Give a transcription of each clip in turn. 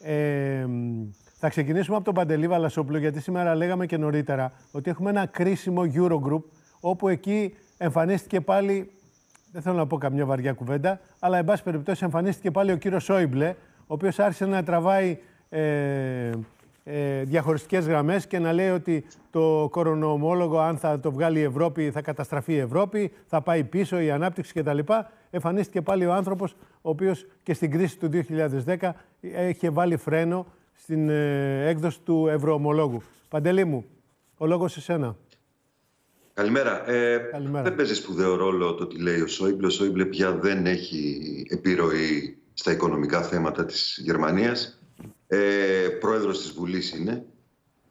Ε, θα ξεκινήσουμε από τον Παντελή Βαλασόπουλο, γιατί σήμερα λέγαμε και νωρίτερα ότι έχουμε ένα κρίσιμο Eurogroup, όπου εκεί εμφανίστηκε πάλι, δεν θέλω να πω καμιά βαριά κουβέντα, αλλά εν πάση περιπτώσει εμφανίστηκε πάλι ο κύριος Σόιμπλε, ο οποίος άρχισε να τραβάει ε, ε, διαχωριστικές γραμμές και να λέει ότι το κορονοομόλογο, αν θα το βγάλει η Ευρώπη, θα καταστραφεί η Ευρώπη, θα πάει πίσω η ανάπτυξη κτλ. Εμφανίστηκε πάλι ο άνθρωπος, ο οποίος και στην κρίση του 2010 είχε βάλει φρένο στην ε, έκδοση του ευρωομολόγου. Παντελή μου, ο λόγος σε σένα. Καλημέρα. Ε, Καλημέρα. Δεν παίζει σπουδαίο ρόλο το τι λέει ο Σόιμπλε. Ο Σόιμπλε πια δεν έχει επιρροή στα οικονομικά θέματα της Γερμανίας. Ε, πρόεδρος της Βουλής είναι.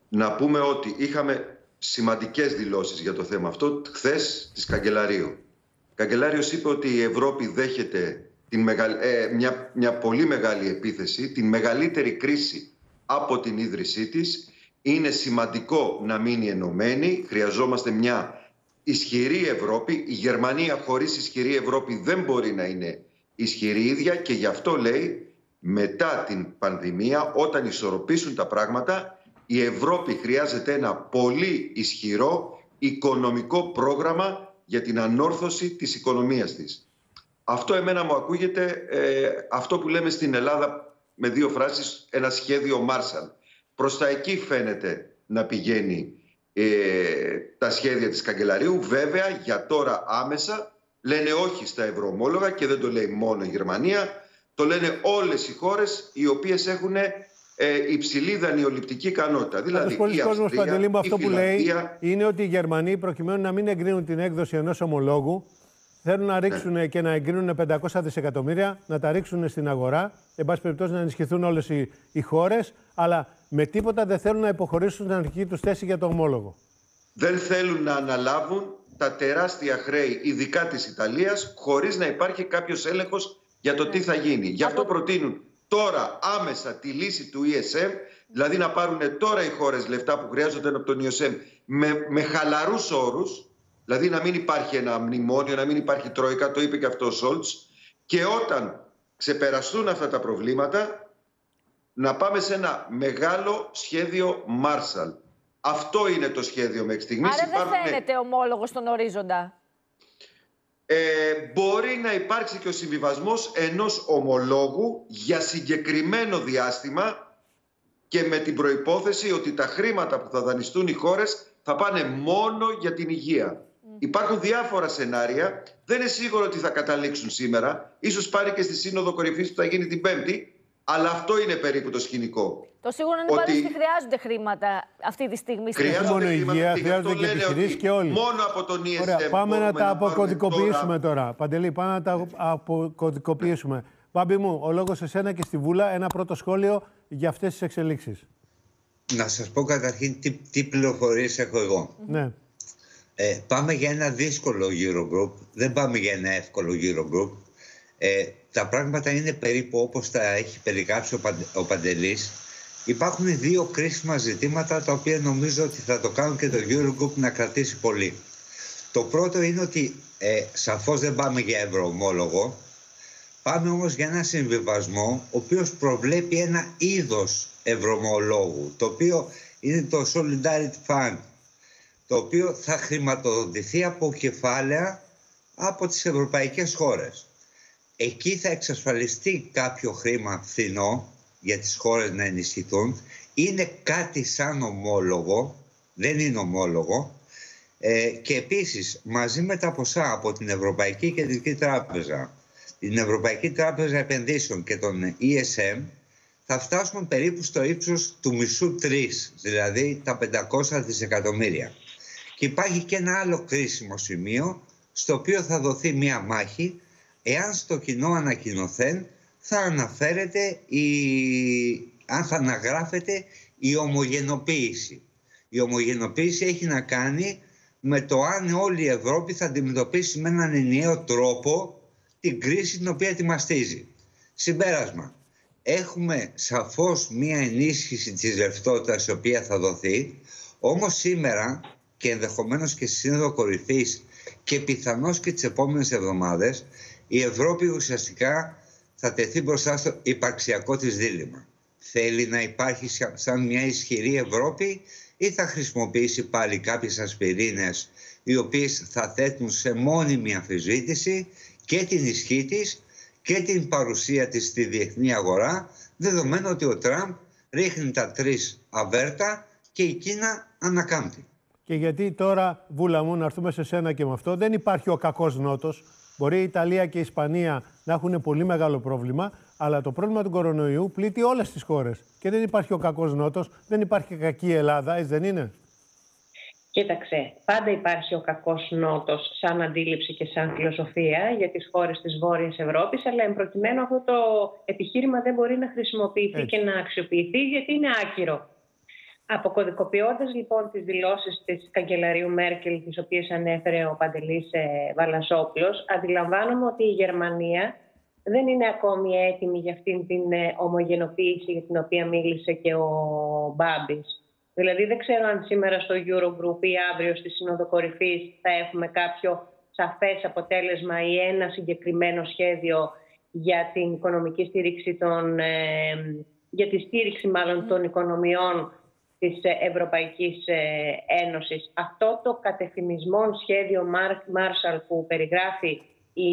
Να πούμε ότι είχαμε σημαντικές δηλώσεις για το θέμα αυτό χθες της Καγκελαρίου. Ο Καγκελάριος είπε ότι η Ευρώπη δέχεται την ε, μια, μια πολύ μεγάλη επίθεση, την μεγαλύτερη κρίση από την ίδρυσή της. Είναι σημαντικό να μείνει ενωμένη. Χρειαζόμαστε μια ισχυρή Ευρώπη. Η Γερμανία χωρίς ισχυρή Ευρώπη δεν μπορεί να είναι ισχυρή ίδια και γι' αυτό λέει μετά την πανδημία όταν ισορροπήσουν τα πράγματα η Ευρώπη χρειάζεται ένα πολύ ισχυρό οικονομικό πρόγραμμα για την ανόρθωση της οικονομίας της. Αυτό εμένα μου ακούγεται ε, αυτό που λέμε στην Ελλάδα με δύο φράσεις ένα σχέδιο Μάρσαλ. Προς τα εκεί φαίνεται να πηγαίνει ε, τα σχέδια της Καγκελαρίου. Βέβαια για τώρα άμεσα λένε όχι στα ευρωομόλογα και δεν το λέει μόνο η Γερμανία. Το λένε όλες οι χώρες οι οποίες έχουν ε, υψηλή δανειοληπτική ικανότητα. Δηλαδή, πολλοί κόσμος, Παντελή, μου, αυτό που λέει είναι ότι οι Γερμανοί προκειμένου να μην εγκρίνουν την έκδοση ενός ομολόγου θέλουν να ρίξουν ναι. και να εγκρίνουν 500 δισεκατομμύρια, να τα ρίξουν στην αγορά, εν πάση περιπτώσει να ενισχυθούν όλες οι, οι χώρες, αλλά με τίποτα δεν θέλουν να υποχωρήσουν την αρχική τους θέση για το ομόλογο. Δεν θέλουν να αναλάβουν τα τεράστια χρέη, ειδικά της Ιταλίας, χωρίς να υπάρχει κάποιος έλεγχος για το τι θα γίνει. Γι' αυτό προτείνουν τώρα άμεσα τη λύση του ESM, δηλαδή να πάρουν τώρα οι χώρες λεφτά που χρειάζονται από τον ESM με, με χαλαρούς όρους, Δηλαδή να μην υπάρχει ένα μνημόνιο, να μην υπάρχει τρόικα, το είπε και αυτός ο Σόλτς. Και όταν ξεπεραστούν αυτά τα προβλήματα, να πάμε σε ένα μεγάλο σχέδιο Marshall. Αυτό είναι το σχέδιο μέχρι στιγμής. Άρα δεν Υπάρχουν... φαίνεται ομόλογος στον ορίζοντα. Ε, μπορεί να υπάρξει και ο συμβιβασμός ενός ομολόγου για συγκεκριμένο διάστημα και με την προϋπόθεση ότι τα χρήματα που θα δανειστούν οι χώρες θα πάνε μόνο για την υγεία. Υπάρχουν διάφορα σενάρια. Δεν είναι σίγουρο ότι θα καταλήξουν σήμερα. Ίσως πάρει και στη Σύνοδο Κορυφής που θα γίνει την Πέμπτη. Αλλά αυτό είναι περίπου το σκηνικό. Το σίγουρο είναι ότι... ότι χρειάζονται χρήματα αυτή τη στιγμή. Χρειάζονται μόνο υγεία, χρειάζονται και επιχειρήσεις και όλοι. Μόνο από τον ESM Ωραία, πάμε να τα αποκωδικοποιήσουμε τώρα. τώρα. Παντελή, πάμε να τα αποκωδικοποιήσουμε. Μπάμπη μου, ο λόγος σε σένα και στη Βούλα, ένα πρώτο σχόλιο για αυτές τις εξελίξεις. Να σας πω καταρχήν τι, τι πληροφορίες έχω εγώ. Ναι. Ε, πάμε για ένα δύσκολο Eurogroup, δεν πάμε για ένα εύκολο Eurogroup. Ε, τα πράγματα είναι περίπου όπως τα έχει περιγράψει ο, Παντε, ο Παντελής. Υπάρχουν δύο κρίσιμα ζητήματα τα οποία νομίζω ότι θα το κάνουν και το Eurogroup να κρατήσει πολύ. Το πρώτο είναι ότι ε, σαφώς δεν πάμε για ευρωομόλογο, πάμε όμως για ένα συμβιβασμό ο οποίος προβλέπει ένα είδος ευρωομολόγου, το οποίο είναι το Solidarity Fund, το οποίο θα χρηματοδοτηθεί από κεφάλαια από τις ευρωπαϊκές χώρες. Εκεί θα εξασφαλιστεί κάποιο χρήμα φθηνό για τις χώρες να ενισχυθούν. Είναι κάτι σαν ομόλογο, δεν είναι ομόλογο. Ε, και επίσης μαζί με τα ποσά από την Ευρωπαϊκή Κεντρική Τράπεζα, την Ευρωπαϊκή Τράπεζα Επενδύσεων και τον ESM θα φτάσουμε περίπου στο ύψος του μισού τρεις, δηλαδή τα 500 δισεκατομμύρια. Και υπάρχει και ένα άλλο κρίσιμο σημείο στο οποίο θα δοθεί μία μάχη εάν στο κοινό ανακοινωθέν θα αναφέρεται η... αν θα αναγράφεται η ομογενοποίηση. Η ομογενοποίηση έχει να κάνει με το αν όλη η Ευρώπη θα αντιμετωπίσει με έναν ενιαίο τρόπο την κρίση την οποία τη μαστίζει. Συμπέρασμα. Έχουμε σαφώς μία ενίσχυση της ρευστότητας η οποία θα δοθεί, όμως σήμερα και ενδεχομένως και στη Σύνοδο Κορυφής και πιθανώς και τις επόμενες εβδομάδες η Ευρώπη ουσιαστικά θα τεθεί μπροστά στο υπαρξιακό της δίλημα. θέλει να υπάρχει σαν μια ισχυρή Ευρώπη ή θα χρησιμοποιήσει πάλι κάποιες ασπιρίνες οι οποίες θα θέτουν σε μόνιμη αμφισβήτηση και την ισχύ της και την παρουσία της στη διεθνή αγορά δεδομένου ότι ο Τραμπ ρίχνει τα τρεις αβέρτα και η Κίνα ανακάμπτει. Και γιατί τώρα, Βούλα μου, να έρθουμε σε σένα και με αυτό, δεν υπάρχει ο κακός νότος. Μπορεί η Ιταλία και η Ισπανία να έχουν πολύ μεγάλο πρόβλημα, αλλά το πρόβλημα του κορονοϊού πλήττει όλες τις χώρες. Και δεν υπάρχει ο κακός νότος, δεν υπάρχει κακή Ελλάδα, έτσι δεν είναι; Κοίταξε, πάντα υπάρχει ο κακός νότος σαν αντίληψη και σαν φιλοσοφία για τις χώρες της Βόρειας Ευρώπης, αλλά εμπροκειμένου αυτό το επιχείρημα δεν μπορεί να χρησιμοποιηθεί και να αξιοποιηθεί γιατί είναι άκυρο. Αποκωδικοποιώντας λοιπόν τις δηλώσεις της καγκελαρίου Μέρκελ, τις οποίες ανέφερε ο Παντελής ε, Βαλασόπουλος, αντιλαμβάνομαι ότι η Γερμανία δεν είναι ακόμη έτοιμη για αυτήν την ε, ομογενοποίηση για την οποία μίλησε και ο Μπάμπης. Δηλαδή δεν ξέρω αν σήμερα στο Eurogroup ή αύριο στη Σύνοδο Κορυφής θα έχουμε κάποιο σαφές αποτέλεσμα ή ένα συγκεκριμένο σχέδιο για την οικονομική στήριξη των, ε, για τη στήριξη μάλλον των οικονομιών της Ευρωπαϊκής ε, Ένωσης. Αυτό το κατευθυμισμό σχέδιο Marshall που περιγράφει η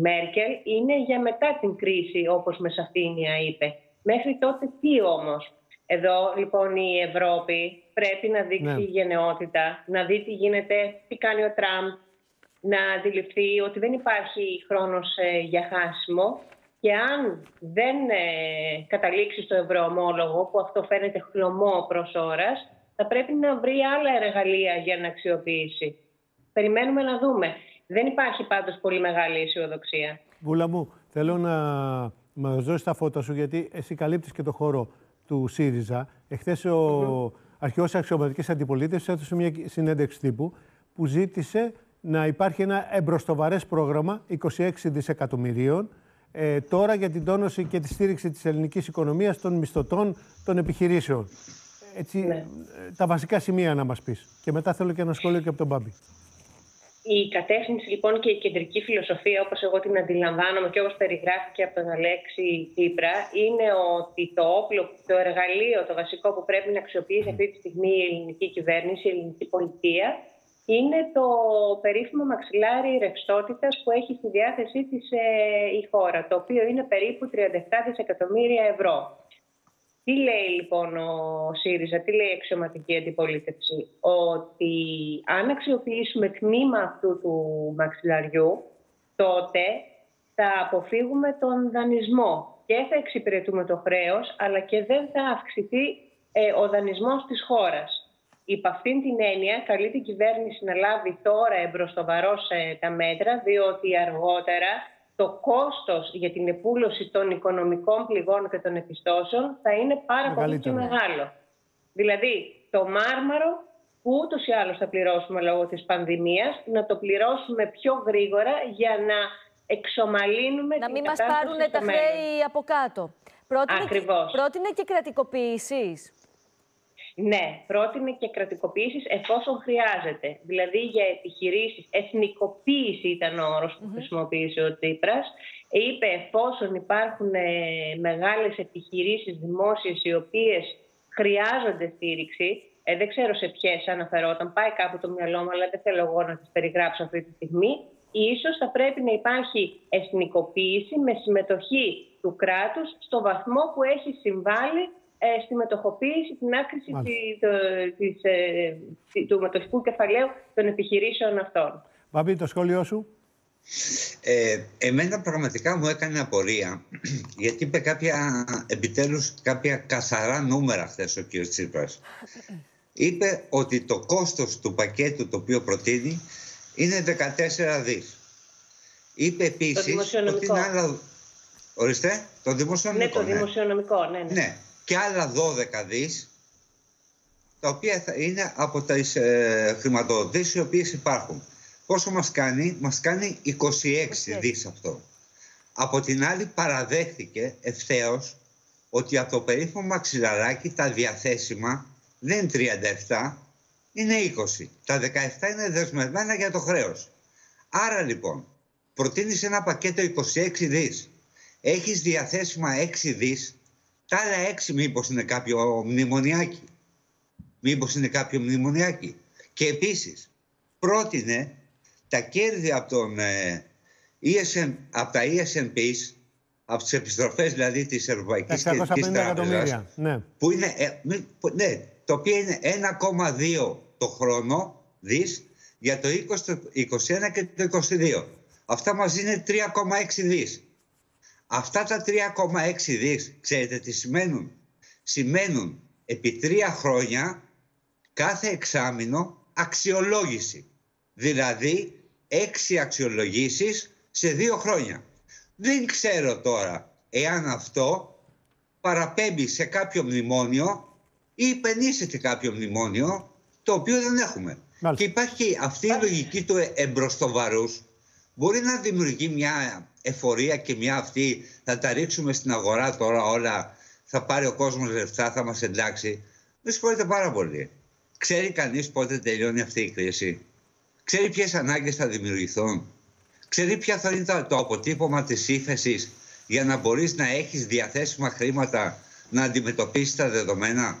Μέρκελ είναι για μετά την κρίση όπως με σαφήνεια είπε. Μέχρι τότε τι όμως; Εδώ λοιπόν η Ευρώπη πρέπει να δείξει ναι. γενναιότητα, να δει τι γίνεται, τι κάνει ο Τραμπ, να αντιληφθεί ότι δεν υπάρχει χρόνος ε, για χάσιμο και αν δεν ε, καταλήξει στο ευρωομόλογο, που αυτό φαίνεται χλωμό προς ώρας, θα πρέπει να βρει άλλα εργαλεία για να αξιοποιήσει. Περιμένουμε να δούμε. Δεν υπάρχει πάντως πολύ μεγάλη αισιοδοξία. Βούλα μου, θέλω να μα δώσει τα φώτα σου, γιατί εσύ καλύπτεις και το χώρο του ΣΥΡΙΖΑ. Εχθές ο mm-hmm. αρχαιός αξιωματικής αντιπολίτευσης έδωσε μια συνέντευξη τύπου που ζήτησε να υπάρχει ένα εμπροστοβαρές πρόγραμμα 26 δισεκατομμυρίων ε, τώρα για την τόνωση και τη στήριξη της ελληνικής οικονομίας των μισθωτών των επιχειρήσεων. Έτσι, ναι. Ε, τα βασικά σημεία να μας πεις. Και μετά θέλω και ένα σχόλιο και από τον Μπάμπη. Η κατεύθυνση λοιπόν και η κεντρική φιλοσοφία όπως εγώ την αντιλαμβάνομαι και όπως περιγράφηκε από τον Αλέξη Τύπρα είναι ότι το όπλο, το εργαλείο, το βασικό που πρέπει να αξιοποιήσει αυτή τη στιγμή η ελληνική κυβέρνηση, η ελληνική πολιτεία είναι το περίφημο μαξιλάρι ρευστότητας που έχει στη διάθεσή της ε, η χώρα, το οποίο είναι περίπου 37 δισεκατομμύρια ευρώ. Τι λέει λοιπόν ο ΣΥΡΙΖΑ, τι λέει η αξιωματική αντιπολίτευση, ότι αν αξιοποιήσουμε τμήμα αυτού του μαξιλαριού, τότε θα αποφύγουμε τον δανεισμό και θα εξυπηρετούμε το χρέος, αλλά και δεν θα αυξηθεί ε, ο δανεισμός της χώρας. Υπ' αυτήν την έννοια, καλεί την κυβέρνηση να λάβει τώρα εμπροστοβαρός ε, τα μέτρα, διότι αργότερα το κόστος για την επούλωση των οικονομικών πληγών και των επιστώσεων θα είναι πάρα πολύ πιο μεγάλο. Δηλαδή, το μάρμαρο που ούτως ή άλλως θα πληρώσουμε λόγω της πανδημίας, να το πληρώσουμε πιο γρήγορα για να εξομαλύνουμε να την μην μας πάρουν τα χρέη από κάτω. Πρότεινε, Ακριβώς. πρότεινε και κρατικοποιήσεις. Ναι, πρότεινε και κρατικοποίηση εφόσον χρειάζεται. Δηλαδή για επιχειρήσεις, εθνικοποίηση ήταν ο όρος που χρησιμοποίησε ο Τσίπρας. Είπε εφόσον υπάρχουν ε, μεγάλες επιχειρήσεις δημόσιες οι οποίες χρειάζονται στήριξη, ε, δεν ξέρω σε ποιες αναφερόταν, πάει κάπου το μυαλό μου, αλλά δεν θέλω εγώ να τι περιγράψω αυτή τη στιγμή. Ίσως θα πρέπει να υπάρχει εθνικοποίηση με συμμετοχή του κράτους στο βαθμό που έχει συμβάλει ε, στη μετοχοποίηση, την άκρηση της, ε, του μετοχικού κεφαλαίου των επιχειρήσεων αυτών. Μπαμπή, το σχόλιο σου; Ε, εμένα πραγματικά μου έκανε απορία γιατί είπε κάποια, επιτέλους κάποια καθαρά νούμερα χθες ο κ. Τσίπρας. Είπε ότι το κόστος του πακέτου το οποίο προτείνει είναι 14 δις. Είπε επίσης ότι είναι άλλα... Ορίστε, το δημοσιονομικό. Ναι, το ναι. δημοσιονομικό, ναι. ναι. ναι και άλλα 12 δις τα οποία θα είναι από τις ε, χρηματοδοτήσεις οι οποίες υπάρχουν. Πόσο μας κάνει, μας κάνει 26 okay. δις αυτό. Από την άλλη παραδέχθηκε ευθέως ότι από το περίφημο μαξιλαράκι τα διαθέσιμα δεν είναι 37, είναι 20. Τα 17 είναι δεσμευμένα για το χρέος. Άρα λοιπόν, προτείνεις ένα πακέτο 26 δις. Έχεις διαθέσιμα 6 δις Τα άλλα έξι μήπως είναι κάποιο μνημονιάκι. Μήπως είναι κάποιο μνημονιάκι. Και επίσης πρότεινε τα κέρδη από, τον, ε, ESM, από τα ESNPs, από τις επιστροφές δηλαδή της Ευρωπαϊκής Κεντρικής Τράπεζας, ναι. που είναι, ε, ναι, το οποίο είναι 1,2 το χρόνο δις για το 20, το 21 και το 22. Αυτά μαζί είναι 3,6 δις. Αυτά τα 3,6 δις, ξέρετε τι σημαίνουν; Σημαίνουν επί τρία χρόνια κάθε εξάμηνο αξιολόγηση. Δηλαδή έξι αξιολογήσεις σε δύο χρόνια. Δεν ξέρω τώρα εάν αυτό παραπέμπει σε κάποιο μνημόνιο ή υπενήσεται κάποιο μνημόνιο το οποίο δεν έχουμε. Και υπάρχει αυτή η λογική του εμπροστοβαρούς μπορεί να δημιουργεί μια εφορία και μια αυτή θα τα ρίξουμε στην αγορά τώρα όλα θα πάρει ο κόσμος λεφτά, θα μας εντάξει. Με συγχωρείτε πάρα πολύ. Ξέρει κανείς πότε τελειώνει αυτή η κρίση; Ξέρει ποιες ανάγκες θα δημιουργηθούν; Ξέρει ποια θα είναι το αποτύπωμα της ύφεσης για να μπορείς να έχεις διαθέσιμα χρήματα να αντιμετωπίσεις τα δεδομένα;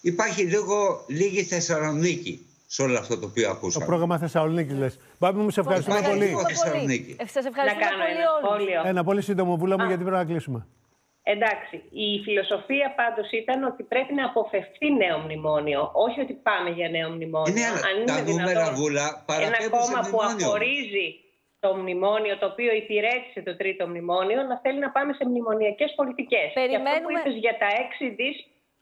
Υπάρχει λίγο λίγη Θεσσαλονίκη σε όλο αυτό το οποίο ακούσαμε. Το πρόγραμμα Θεσσαλονίκης λες. Μπάμπη μου, σε ευχαριστούμε πολύ. Θεσσαλονίκη. Σας ευχαριστούμε πολύ ένα Ένα πολύ σύντομο βούλα μου, γιατί πρέπει να κλείσουμε. Εντάξει, η φιλοσοφία πάντως ήταν ότι πρέπει να αποφευθεί νέο μνημόνιο, όχι ότι πάμε για νέο μνημόνιο. Είναι, Αν τα νούμερα, Βούλα, ένα κόμμα που απορρίζει το μνημόνιο το οποίο υπηρέτησε το τρίτο μνημόνιο να θέλει να πάμε σε μνημονιακές πολιτικές. Περιμένουμε... Και αυτό που είπες για τα έξι δις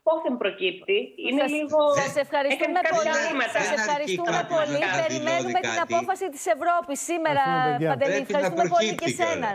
πόθεν προκύπτει. Είναι σας, λίγο. Σας ευχαριστούμε πολύ. Σας ευχαριστούμε πολύ. Περιμένουμε την απόφαση της Ευρώπης σήμερα, Παντελή. Ευχαριστούμε πολύ και εσένα.